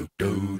This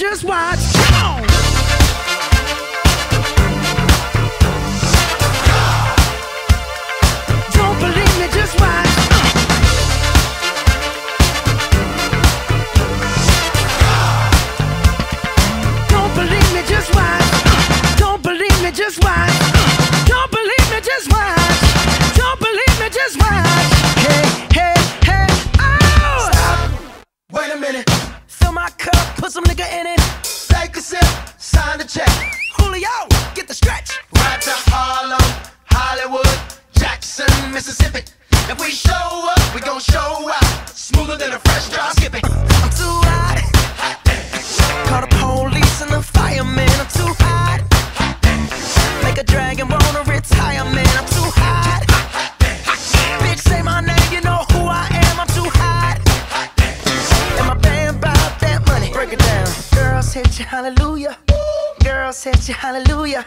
just the check. Julio, get the stretch. You, hallelujah.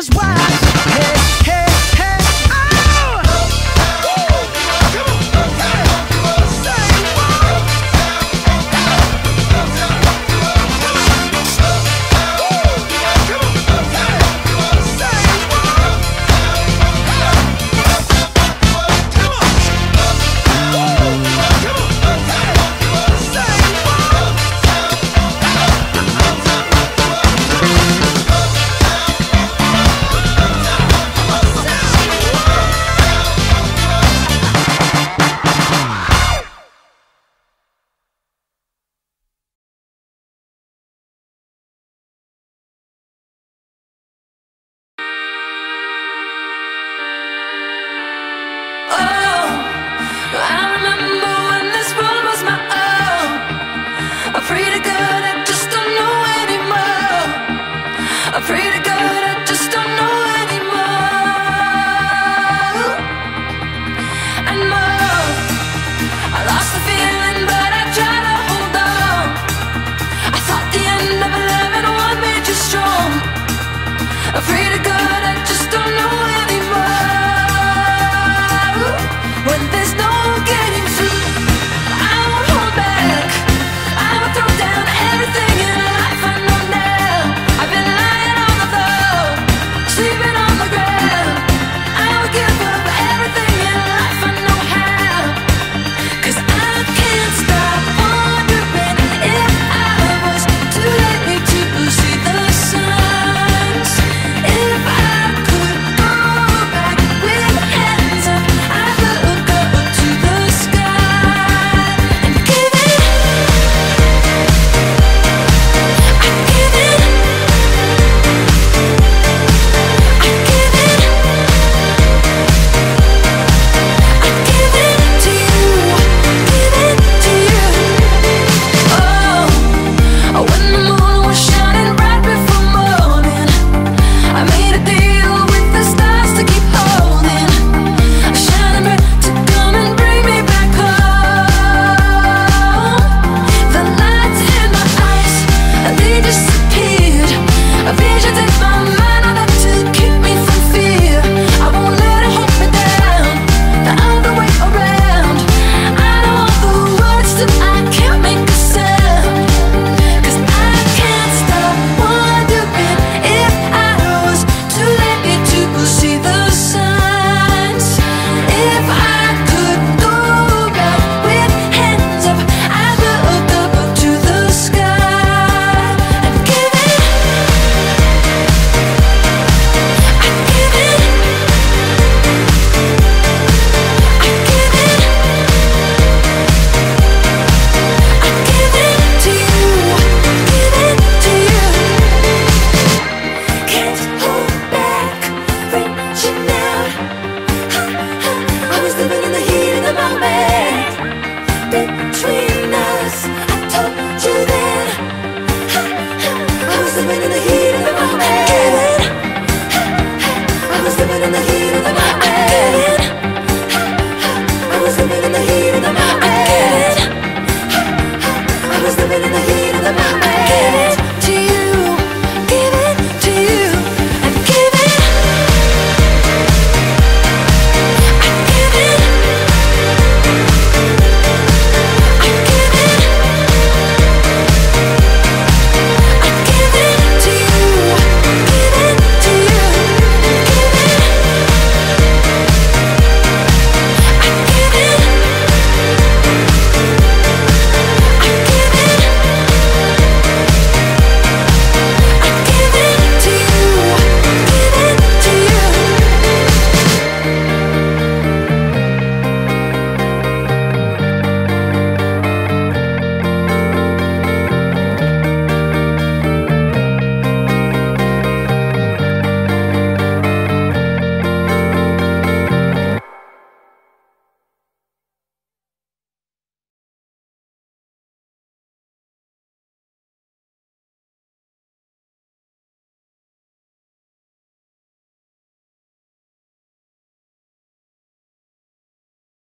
Cause why